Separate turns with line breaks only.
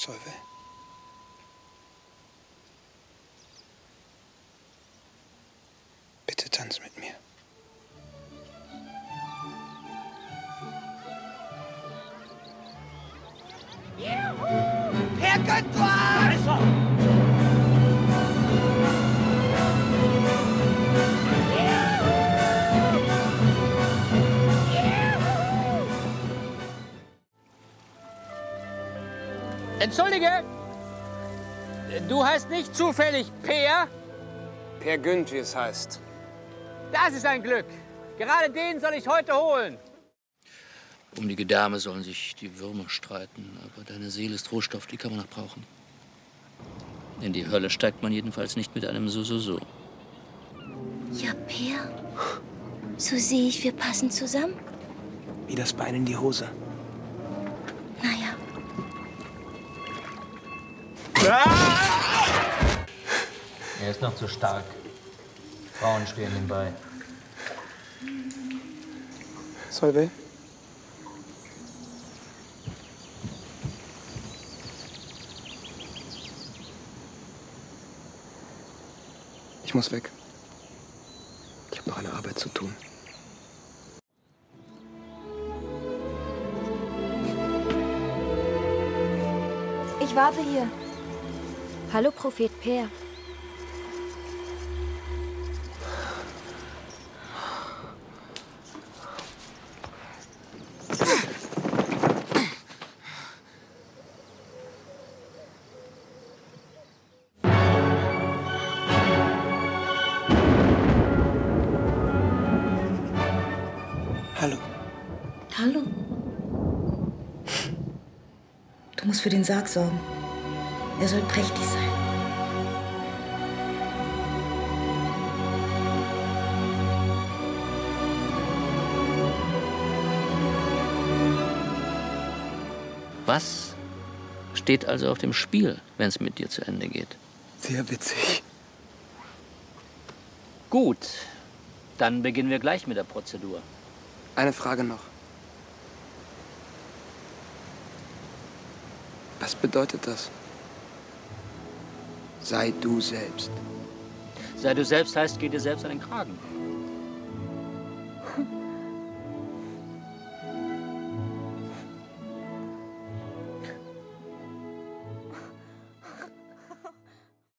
Solveig. Bitte tanz mit mir.
Herr Günther!
Entschuldige! Du heißt nicht zufällig Peer?
Per Günd, wie es heißt.
Das ist ein Glück. Gerade den soll ich heute holen.
Um die Gedärme sollen sich die Würmer streiten, aber deine Seele ist Rohstoff, die kann man noch brauchen. In die Hölle steigt man jedenfalls nicht mit einem So-So-So.
Ja, Per. So sehe ich, wir passen zusammen.
Wie das Bein in die Hose.
Er ist noch zu stark. Frauen stehen ihm bei.
Solveig? Ich muss weg. Ich habe noch eine Arbeit zu tun.
Ich warte hier. Hallo, Prophet Per.
Hallo. Du musst für den Sarg sorgen. Er soll prächtig sein.
Was steht also auf dem Spiel, wenn es mit dir zu Ende geht?
Sehr witzig.
Gut, dann beginnen wir gleich mit der Prozedur.
Eine Frage noch. Was bedeutet das? Sei du selbst.
Sei du selbst heißt, geh dir selbst an den Kragen.